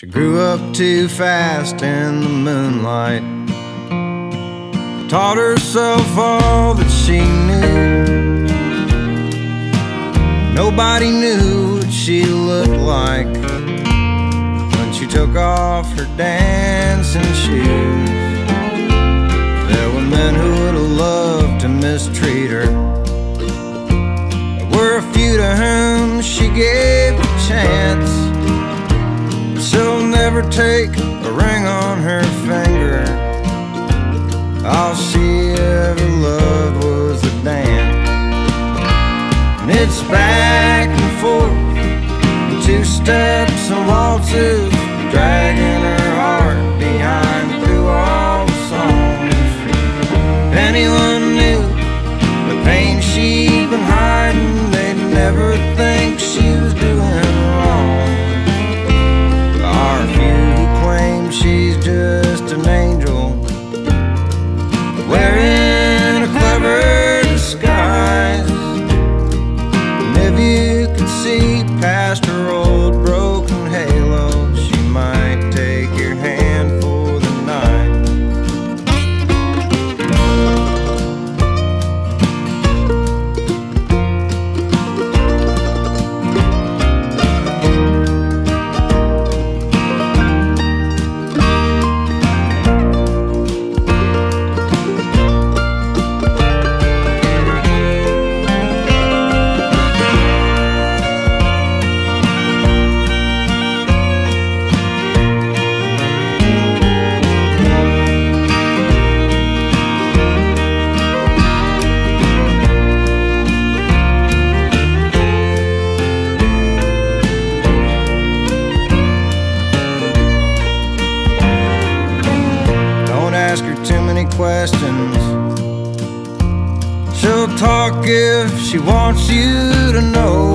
She grew up too fast in the moonlight. Taught herself all that she knew. Nobody knew what she looked like when she took off her dancing shoes. There were men who would have loved to mistreat her. There were a few to whom she gave never take a ring on her finger. All she ever loved was the dance. And it's back and forth, two steps and waltzes, dragging her heart behind through all the songs. If anyone knew the pain she'd been hiding, they'd never think she see past her old questions. She'll talk if she wants you to know.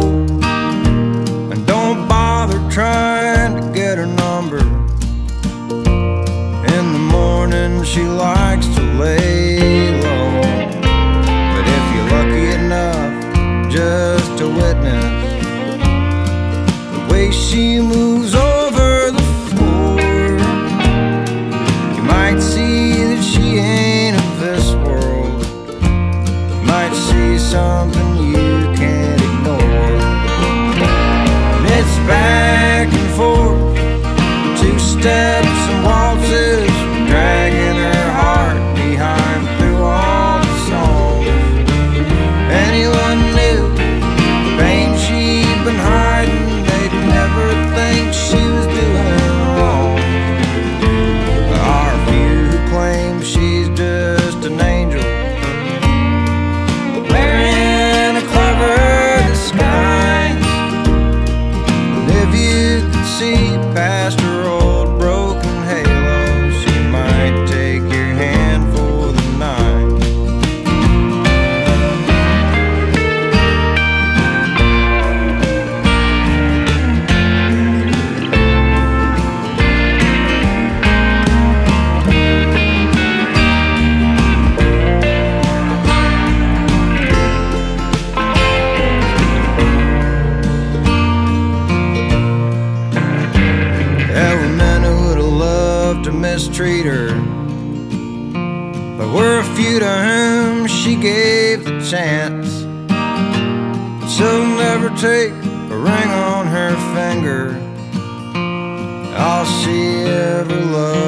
And don't bother trying to get her number. In the morning, she likes something past mistreat her. There were a few to whom she gave the chance. She'll never take a ring on her finger. All she ever loved